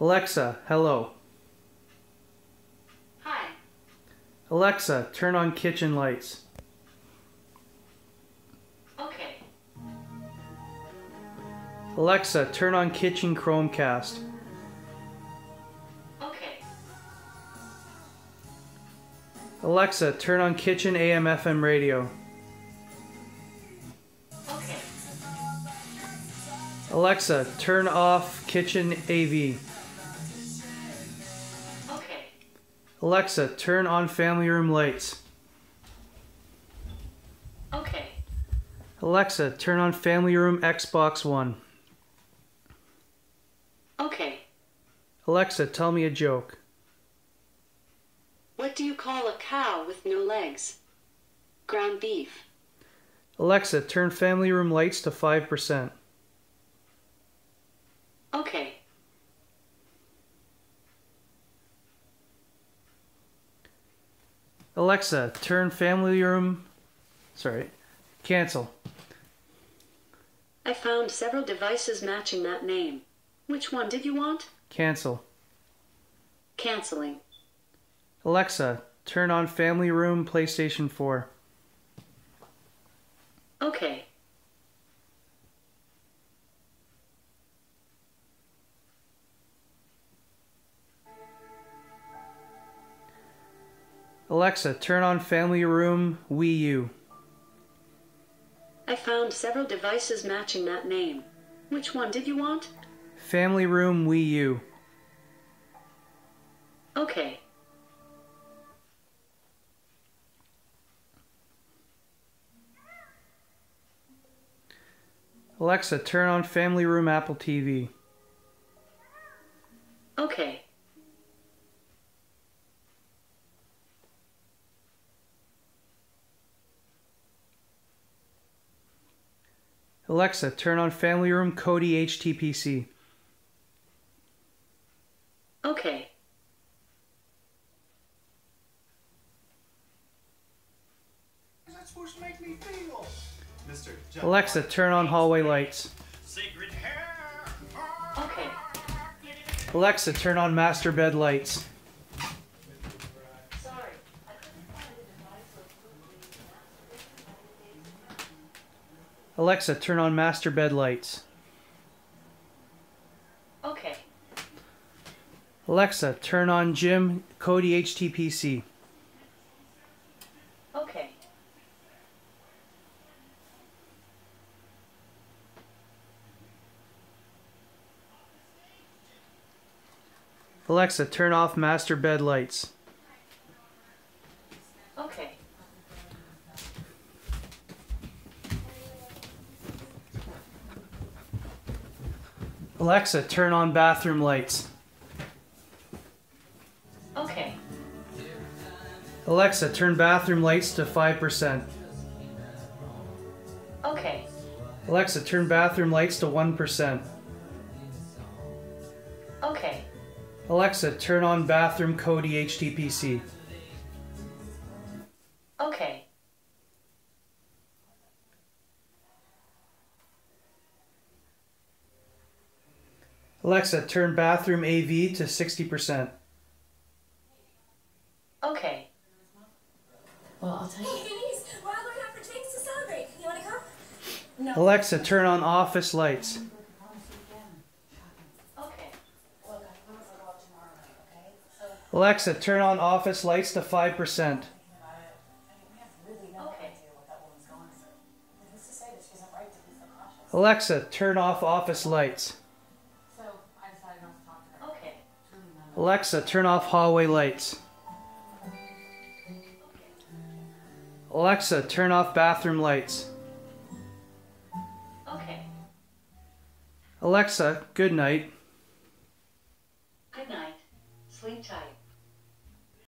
Alexa, hello. Hi. Alexa, turn on kitchen lights. Okay. Alexa, turn on kitchen Chromecast. Okay. Alexa, turn on kitchen AM FM radio. Okay. Alexa, turn off kitchen AV. Alexa, turn on family room lights. Okay. Alexa, turn on family room Xbox One. Okay. Alexa, tell me a joke. What do you call a cow with no legs? Ground beef. Alexa, turn family room lights to 5%. Okay. Alexa, turn family room. Sorry. Cancel. I found several devices matching that name. Which one did you want? Cancel. Canceling. Alexa, turn on family room PlayStation 4. Okay. Alexa, turn on family room Wii U. I found several devices matching that name. Which one did you want? Family room Wii U. Okay. Alexa, turn on family room Apple TV. Okay. Alexa, turn on family room Kodi HTPC. Okay. How's that supposed to make me feel? Mr. Alexa, turn on hallway lights. Okay. Alexa, turn on master bed lights. Alexa, turn on master bed lights. Okay. Alexa, turn on gym Kodi HTPC. Okay. Alexa, turn off master bed lights. Okay. Alexa, turn on bathroom lights. Okay. Alexa, turn bathroom lights to 5%. Okay. Alexa, turn bathroom lights to 1%. Okay. Alexa, turn on bathroom Kodi HTPC. Alexa, turn bathroom AV to 60%. Okay. Well, I'll tell you. Hey, Denise, we're all going out for drinks to celebrate. You want to come? No. Alexa, turn on office lights. Okay. Look, I promise I'll go out tomorrow night, okay? So, Alexa, turn on office lights to 5%. I mean, we have really no Okay. idea what that woman's going through. And who's to say that she isn't right to be so cautious? Alexa, turn off office lights. Alexa, turn off hallway lights. Alexa, turn off bathroom lights. Okay. Alexa, good night.